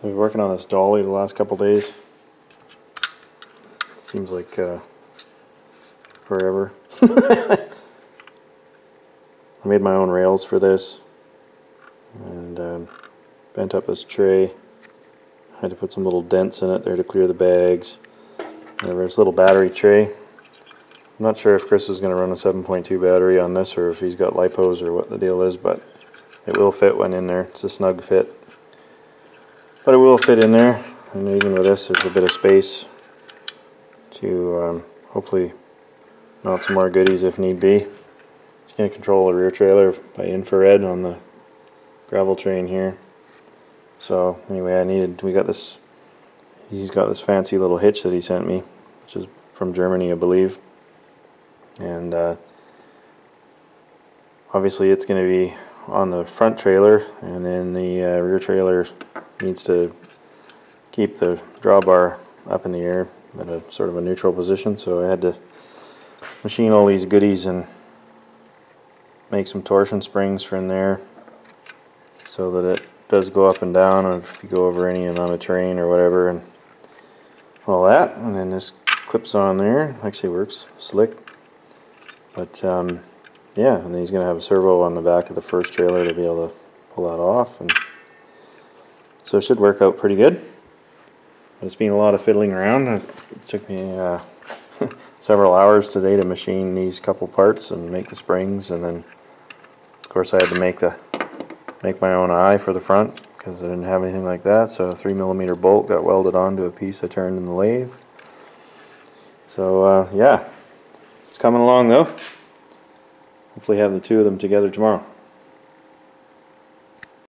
I've been working on this dolly the last couple days. Seems like uh, forever. I made my own rails for this and um, bent up this tray. Had to put some little dents in it there to clear the bags. There's a little battery tray. I'm not sure if Chris is going to run a 7.2 battery on this or if he's got lipos or what the deal is, but it will fit one in there. It's a snug fit. But it will fit in there, and even with this, there's a bit of space to um, hopefully mount some more goodies if need be. Just going to control the rear trailer by infrared on the gravel train here. So anyway, I needed, we got this, he's got this fancy little hitch that he sent me, which is from Germany, I believe. And uh, obviously it's going to be on the front trailer, and then the uh, rear trailer needs to keep the drawbar up in the air at a sort of a neutral position. So I had to machine all these goodies and make some torsion springs for in there so that it does go up and down. If you go over any amount of terrain or whatever and all that and then this clips on there. Actually works slick. But um, yeah and then he's gonna have a servo on the back of the first trailer to be able to pull that off. And so it should work out pretty good. It's been a lot of fiddling around. It took me uh, several hours today to machine these couple parts and make the springs. And then of course I had to make the make my own eye for the front because I didn't have anything like that. So a three millimeter bolt got welded onto a piece I turned in the lathe. So uh, yeah. It's coming along though. Hopefully have the two of them together tomorrow